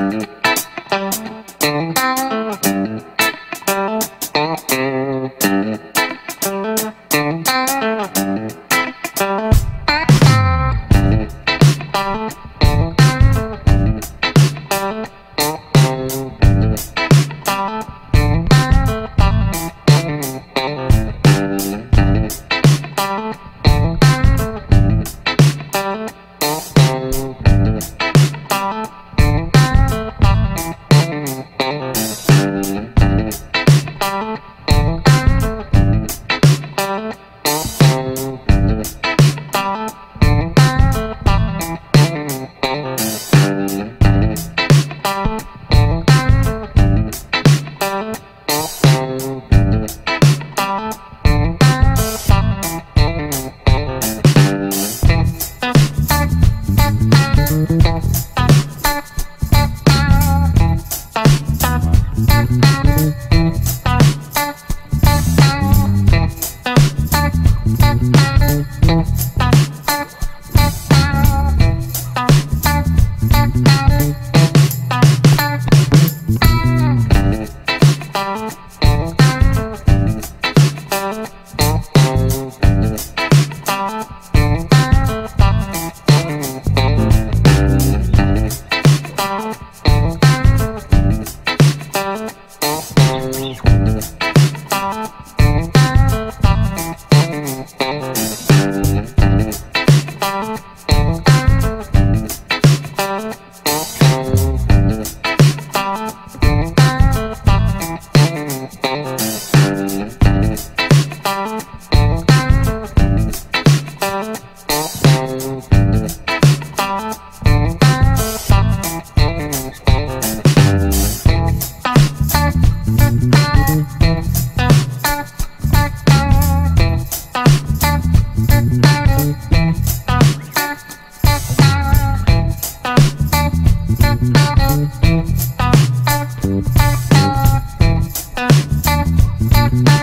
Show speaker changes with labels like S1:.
S1: Mm-hmm.
S2: Bye. Thank you.